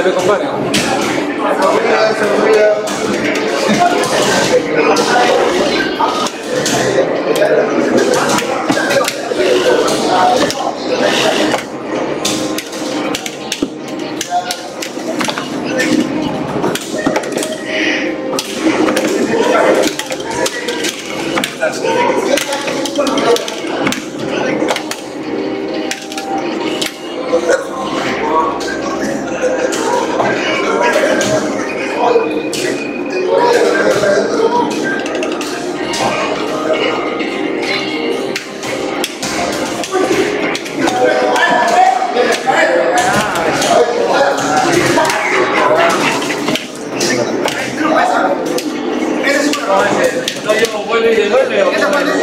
Saludame, compadre. No, yo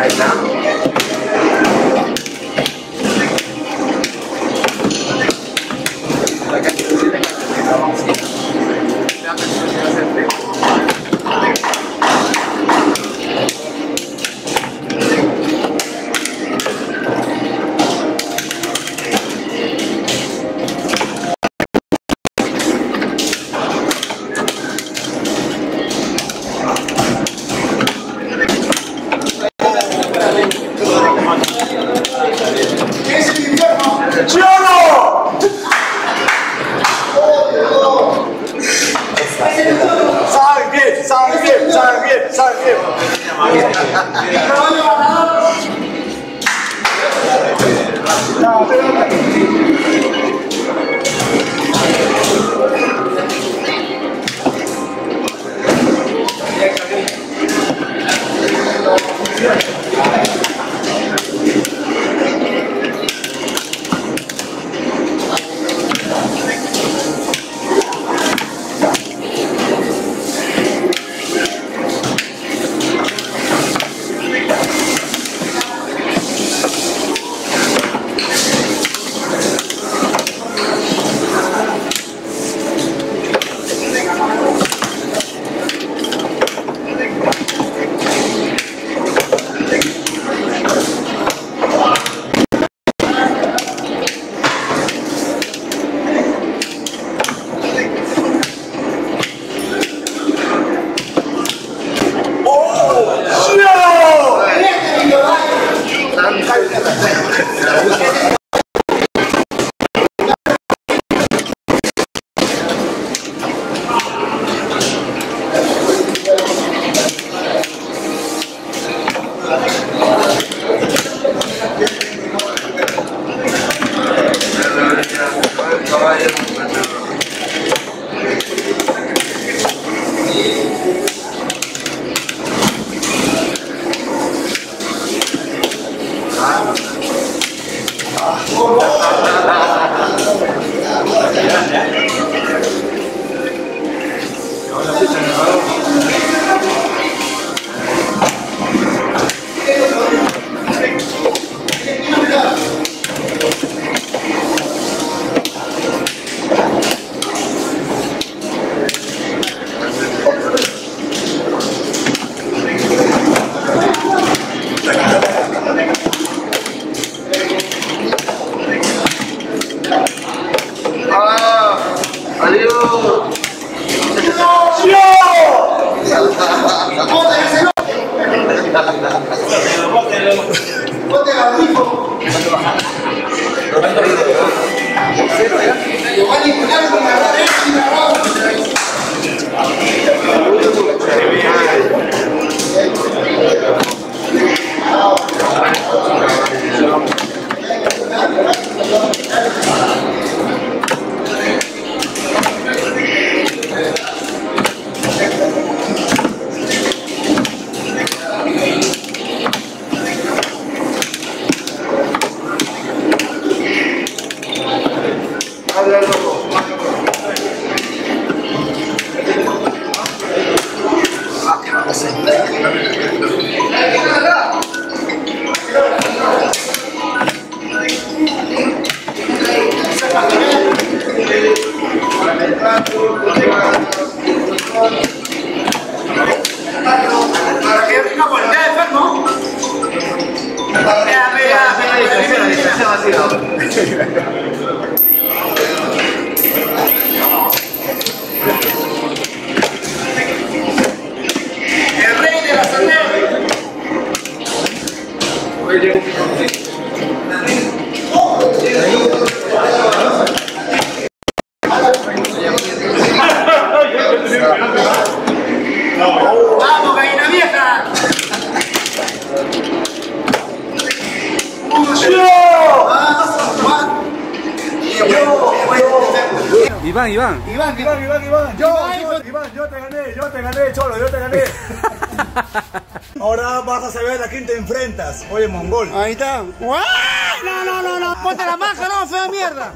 Ahí está. al hijo. Iván, Iván. Iván, Iván, Iván, Iván. Yo, Iván, Iván, yo te gané, yo te gané, Cholo, yo te gané. Ahora vas a saber a quién te enfrentas. Oye, mongol. Ahí está. ¡Guau! No, no, no, no. Ponte la máscara, no, fea mierda.